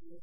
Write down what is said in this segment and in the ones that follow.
Jesus.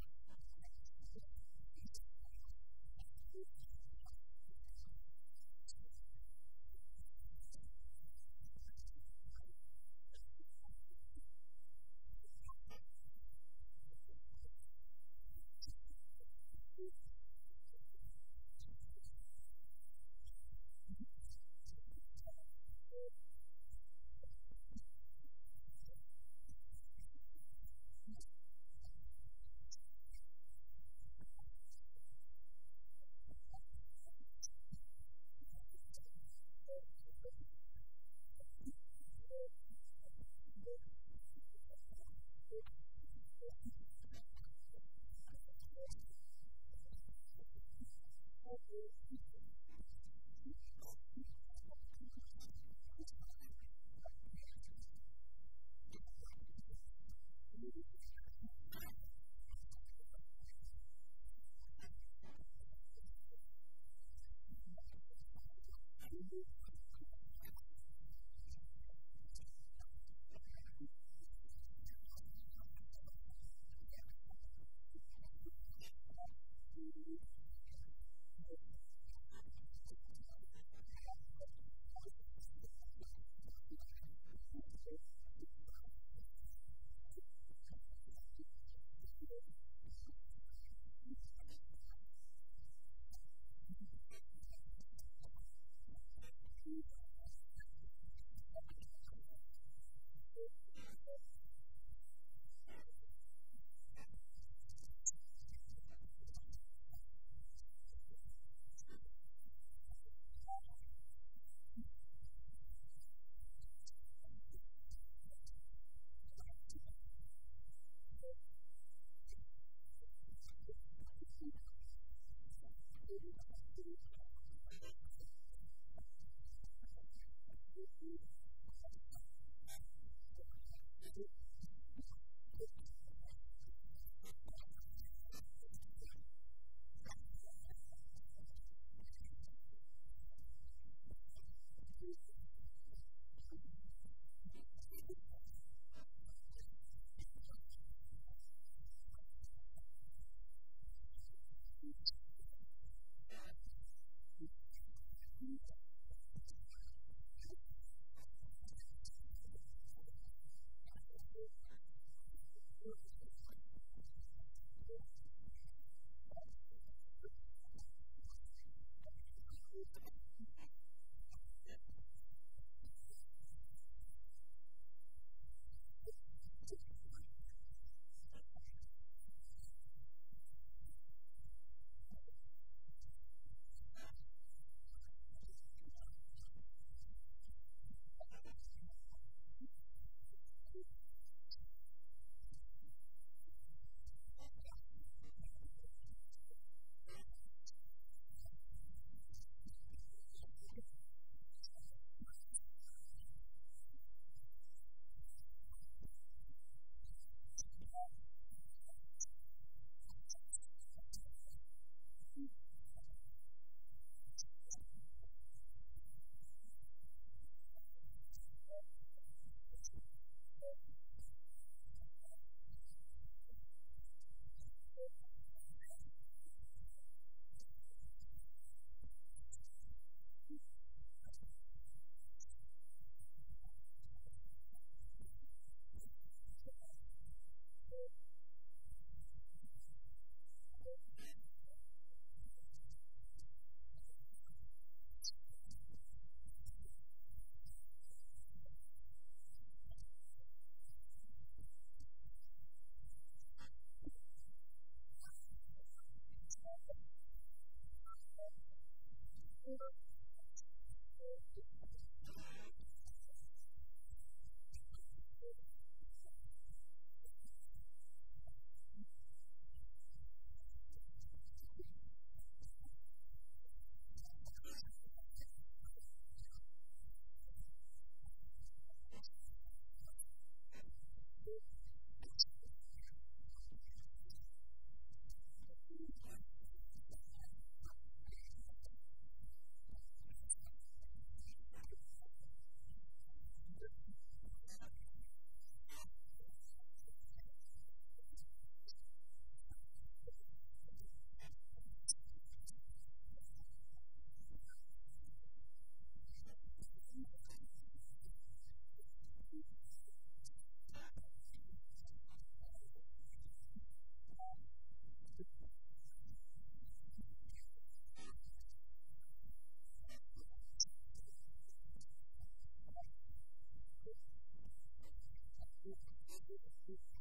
this